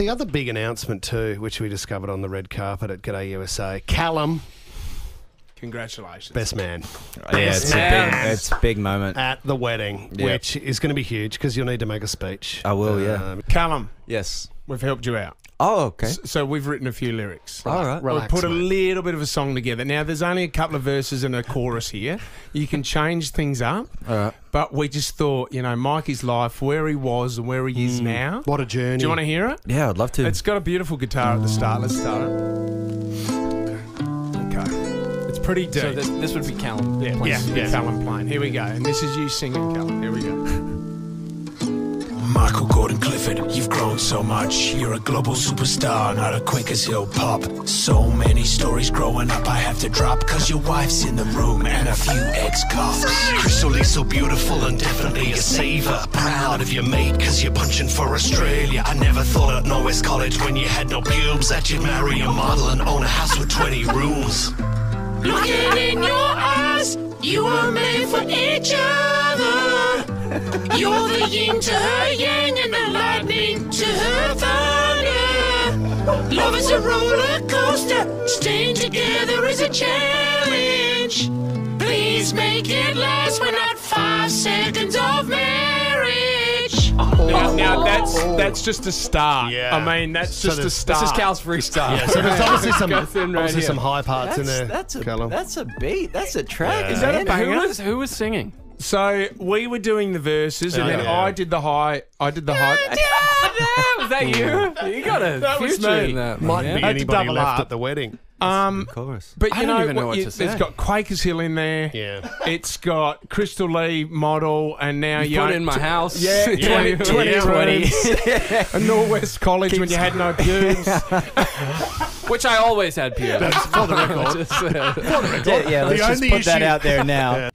The other big announcement too, which we discovered on the red carpet at G'day USA, Calum, Congratulations. best man Yeah, it's a big, it's a big moment. at the wedding, Yeah. which is going to be huge because you'll need to make a speech. I will, yeah. Um, Calum, Yes. we've helped you out. Oh, okay. S- So we've written a few lyrics. All right. relax, We've put a mate. little bit of a song together. Now, there's only a couple of verses and a chorus here. You can change things up, All right. but we just thought, you know, Mikey's life, where he was and where he is mm. now. What a journey! Do you want to hear it? Yeah, I'd love to. It's got a beautiful guitar at the start. Let's start it. Okay. It's pretty deep. So this, this would be Calum. yeah, playing. yeah, yeah. Calum playing. Here we go. And this is you singing, Calum. Here we go. Michael Gordon Clifford, you've grown so much. You're a global superstar, not a Quakers Hill pop. So many stories growing up I have to drop. Cause your wife's in the room and a few ex cops. Crystal so beautiful and definitely a saver. Proud of your mate, cause you're punching for Australia. I never thought at Norwest College when you had no pubes that you'd marry a model and own a house with 20 rooms. Looking in your eyes, you were made for. You're the yin to her yang and the lightning to her thunder. Love is a roller coaster, staying together is a challenge. Please make it last. We're not five seconds of marriage. Now, now that's that's just a start. Yeah. I mean, that's So just a there's- start. This is Cal's freestyle. Yeah, so there's obviously some, Go thin right obviously here. some high parts in there. that's a Calum. that's a beat. That's a track. Yeah. Is that a man. banger? Who was who was singing? So we were doing the verses, and Oh, then yeah. I did the high. I did the high. was that you? You got a That was future me. in that. Might man. be had to anybody double left up. at the wedding. Um, Of course. but I you don't know, even know what what you- to say. it's got Quakers Hill in there. Yeah. It's got Crystal Leigh model, and now You you put in my house. Yeah, 20, 20 Yeah. rooms. a Norwest College when you had no pubes. Which I always had pubes. For the record. Just, uh, Yeah, yeah let's just only put that issue- out there now.